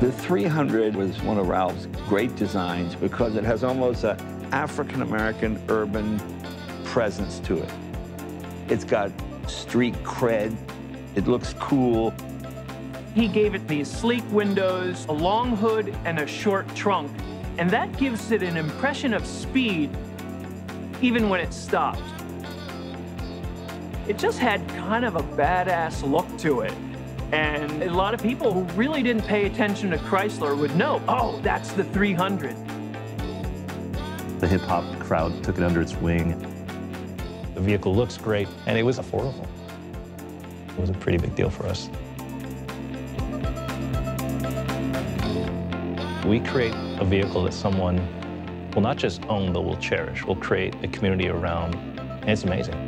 The 300 was one of Ralph's great designs because it has almost an African-American urban presence to it. It's got street cred. It looks cool. He gave it these sleek windows, a long hood, and a short trunk. And that gives it an impression of speed, even when it stopped. It just had kind of a badass look to it. And a lot of people who really didn't pay attention to Chrysler would know, oh, that's the 300. The hip hop crowd took it under its wing. The vehicle looks great, and it was affordable. It was a pretty big deal for us. We create a vehicle that someone will not just own, but will cherish, We'll create a community around, and it's amazing.